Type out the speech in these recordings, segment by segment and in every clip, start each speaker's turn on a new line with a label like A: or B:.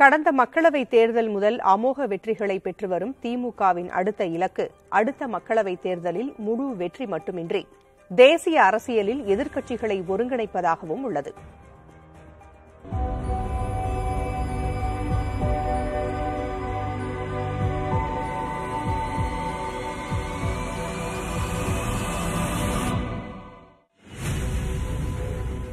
A: கடந்த மக்களவைத் தேர்தல் முதல் அமோக வெற்றிகளை பெற்று வரும் திமுகவின் அடுத்த இலக்கு. அடுத்த மக்களவைத் தேர்தலில் முழு வெற்றி மட்டுமின்றி தேசிய அரசியலில் எதிர்க்கட்சிகளை ஒருங்கிணைப்பதாகவும் உள்ளது.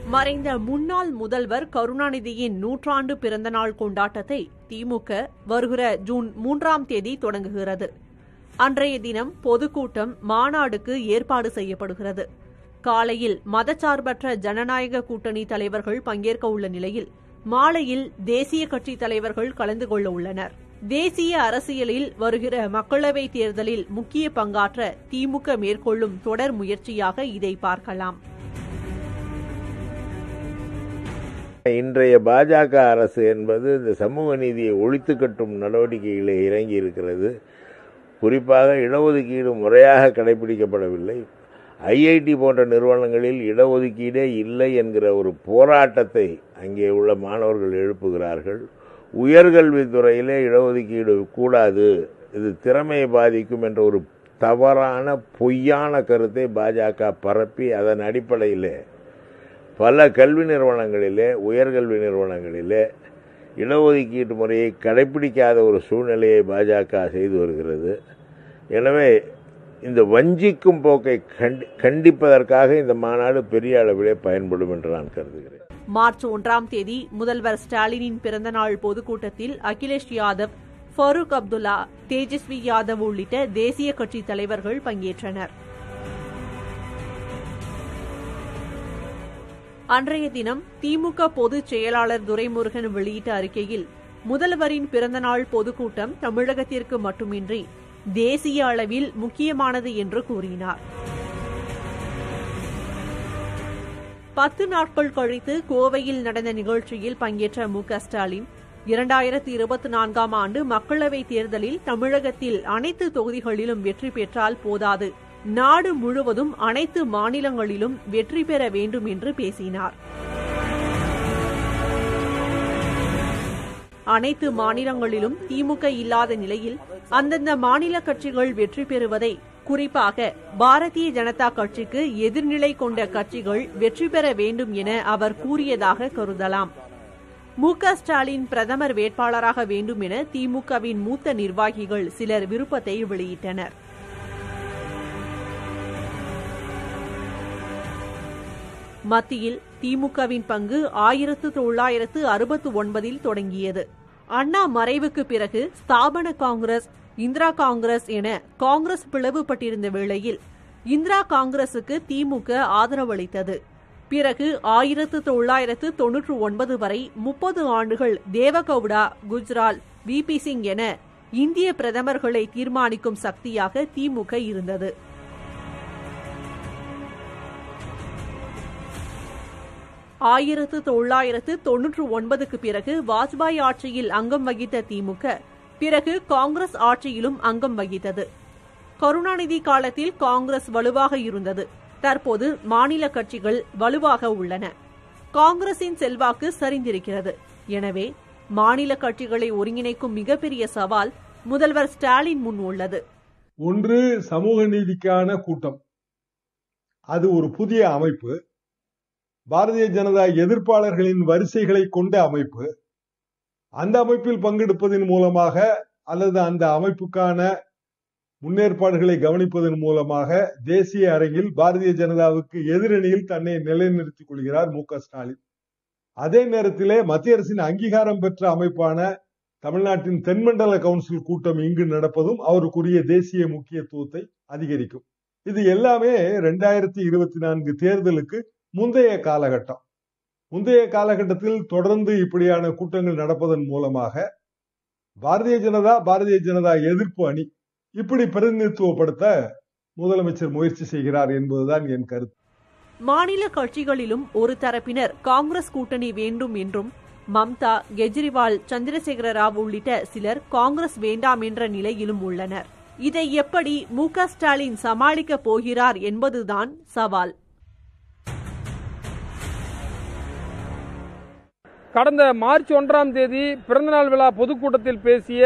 B: மறைந்த முன்னாள் முதல்வர் கருணாநிதியின் நூற்றாண்டு பிறந்தநாள் கொண்டாட்டத்தை திமுக வருகிற ஜூன் மூன்றாம் தேதி தொடங்குகிறது. அன்றைய தினம் பொதுக்கூட்டம் மாநாடுக்கு ஏற்பாடு செய்யப்படுகிறது. காலையில் மதச்சார்பற்ற ஜனநாயக கூட்டணி தலைவர்கள் பங்கேற்க உள்ள நிலையில் மாலையில் தேசிய கட்சி தலைவர்கள் கலந்து கொள்ள உள்ளனர். தேசிய அரசியலில் வருகிற மக்களவைத் தேர்தலில் முக்கிய பங்காற்ற திமுக மேற்கொள்ளும் தொடர் முயற்சியாக இதை பார்க்கலாம்.
C: இன்றைய பாஜக அரசு என்பது இந்த சமூக நீதியை ஒழித்து கட்டும் நடவடிக்கைகளை இறங்கி இருக்கிறது குறிப்பாக இடஒதுக்கீடு முறையாக கடைபிடிக்கப்படவில்லை. ஐஐடி போன்ற நிறுவனங்களில் இடஒதுக்கீடே இல்லை என்கிற ஒரு போராட்டத்தை அங்கே உள்ள மாணவர்கள் எழுப்புகிறார்கள். உயர்கல்வித்துறையிலே இடஒதுக்கீடு கூடாது. இது திறமையை பாதிக்கும் என்ற ஒரு தவறான பொய்யான கருத்தை பாஜக பரப்பி அதன் அடிப்படையிலே பல கல்வி நிறுவனங்களிலே உயர்கல்வி நிறுவனங்களிலே இடஒதுக்கீட்டு முறையை கடைபிடிக்காத ஒரு சூழ்நிலையை பாஜக செய்து வருகிறது. எனவே இந்த வஞ்சிக்கும் போக்கை கண்டி கண்டிப்பதற்காக இந்த மாநாடு பெரிய அளவிலே பயன்படும் என்று நான் கருதுகிறேன்.
B: மார்ச் ஒன்றாம் தேதி முதல்வர் ஸ்டாலினின் பிறந்தநாள் பொதுக்கூட்டத்தில் அகிலேஷ் யாதவ் ஃபரூக் அப்துல்லா தேஜஸ்வி யாதவ் உள்ளிட்ட தேசிய கட்சி தலைவர்கள் பங்கேற்றனர். அன்றைய தினம் திமுக பொதுச் செயலாளர் துரைமுருகன் வெளியிட்ட அறிக்கையில் முதல்வரின் பிறந்தநாள் பொதுக்கூட்டம் தமிழகத்திற்கு மட்டுமின்றி தேசிய அளவில் முக்கியமானது என்று கூறினார். பத்து நாட்கள் கழித்து கோவையில் நடந்த நிகழ்ச்சியில் பங்கேற்ற மு க ஸ்டாலின் இரண்டாயிரத்தி இருபத்தி நான்காம் ஆண்டு மக்களவைத் தேர்தலில் தமிழகத்தில் அனைத்து தொகுதிகளிலும் வெற்றி பெற்றால் போதாது நாடு முழுவதும் அனைத்து மாநிலங்களிலும் வெற்றி பெற வேண்டும் என்று பேசினார். அனைத்து மாநிலங்களிலும் திமுக இல்லாத நிலையில் அந்தந்த மாநில கட்சிகள் வெற்றி பெறுவதை குறிப்பாக பாரதிய ஜனதா கட்சிக்கு எதிர்நிலை கொண்ட கட்சிகள் வெற்றி பெற வேண்டும் என அவர் கூறியதாக கருதலாம். மு ஸ்டாலின் பிரதமர் வேட்பாளராக வேண்டும் என திமுகவின் மூத்த நிர்வாகிகள் சிலர் விருப்பத்தை வெளியிட்டனர். மத்தியில் திமுகவின் பங்கு ஆயிரத்து தொள்ளாயிரத்து அறுபத்து ஒன்பதில் தொடங்கியது. அண்ணா மறைவுக்கு பிறகு ஸ்தாபன காங்கிரஸ் இந்திரா காங்கிரஸ் என காங்கிரஸ் பிளவுபட்டிருந்த வேளையில் இந்திரா காங்கிரசுக்கு திமுக ஆதரவளித்தது. பிறகு ஆயிரத்து தொள்ளாயிரத்து தொன்னூற்று ஒன்பது வரை முப்பது ஆண்டுகள் தேவகவுடா குஜ்ரால் வி பி சிங் என இந்திய பிரதமர்களை தீர்மானிக்கும் சக்தியாக திமுக இருந்தது. ஆயிரத்து தொள்ளாயிரத்து தொன்னூற்று ஒன்பதுக்கு பிறகு வாஜ்பாய் ஆட்சியில் அங்கம் வகித்த திமுக. பிறகு காங்கிரஸ் ஆட்சியிலும் அங்கம் வகித்தது. கருணாநிதி காலத்தில் காங்கிரஸ் வலுவாக இருந்தது. தற்போது மாநில கட்சிகள் வலுவாக உள்ளன. காங்கிரசின் செல்வாக்கு சரிந்திருக்கிறது. எனவே மாநில கட்சிகளை ஒருங்கிணைக்கும் மிகப்பெரிய சவால் முதல்வர் ஸ்டாலின் முன் உள்ளது.
D: ஒன்று சமூக நீதிக்கான கூட்டம். அது ஒரு புதிய அமைப்பு. பாரதிய ஜனதா எதிர்ப்பாளர்களின் வரிசைகளை கொண்ட அமைப்பு அந்த அமைப்பில் பங்கெடுப்பதன் மூலமாக அல்லது அந்த அமைப்புக்கான முன்னேற்பாடுகளை கவனிப்பதன் மூலமாக தேசிய அரங்கில் பாரதிய ஜனதாவுக்கு எதிரணியில் தன்னை நிலைநிறுத்திக் கொள்கிறார் மு ஸ்டாலின். அதே நேரத்திலே மத்திய அரசின் அங்கீகாரம் பெற்ற அமைப்பான தமிழ்நாட்டின் தென்மண்டல கவுன்சில் கூட்டம் இங்கு நடப்பதும் அவருக்குரிய தேசிய முக்கியத்துவத்தை அதிகரிக்கும். இது எல்லாமே ரெண்டாயிரத்தி இருபத்தி நான்கு தேர்தலுக்கு முந்தைய காலகட்டம். முந்தைய காலகட்டத்தில் தொடர்ந்து இப்படியான கூட்டங்கள் நடப்பதன் மூலமாக பாரதிய ஜனதா பாரதிய ஜனதா எதிர்ப்பு அணி இப்படி பிரதிநிதித்துவப்படுத்த முதலமைச்சர் முயற்சி செய்கிறார் என்பதுதான் என் கருத்து.
B: மாநில கட்சிகளிலும் ஒரு தரப்பினர் காங்கிரஸ் கூட்டணி வேண்டும் என்றும் மம்தா கெஜ்ரிவால் சந்திரசேகர ராவ் உள்ளிட்ட சிலர் காங்கிரஸ் வேண்டாம் என்ற நிலையிலும் உள்ளனர். இதை எப்படி மு ஸ்டாலின் சமாளிக்கப் போகிறார் என்பதுதான் சவால்.
E: கடந்த மார்ச் ஒன்றாம் தேதி பிறந்தநாள் விழா பொதுக்கூட்டத்தில் பேசிய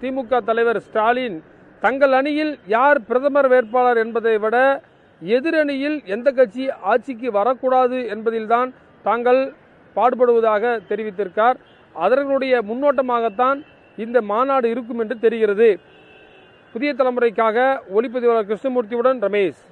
E: திமுக தலைவர் ஸ்டாலின் தங்கள் அணியில் யார் பிரதமர் வேட்பாளர் என்பதை விட எதிரணியில் எந்த கட்சி ஆட்சிக்கு வரக்கூடாது என்பதில்தான் தாங்கள் பாடுபடுவதாக தெரிவித்திருக்கார். அதனுடைய முன்னோட்டமாகத்தான் இந்த மாநாடு இருக்கும் என்று தெரிகிறது. புதிய தலைமுறைக்காக ஒளிப்பதிவாளர் கிருஷ்ணமூர்த்தியுடன் ரமேஷ்.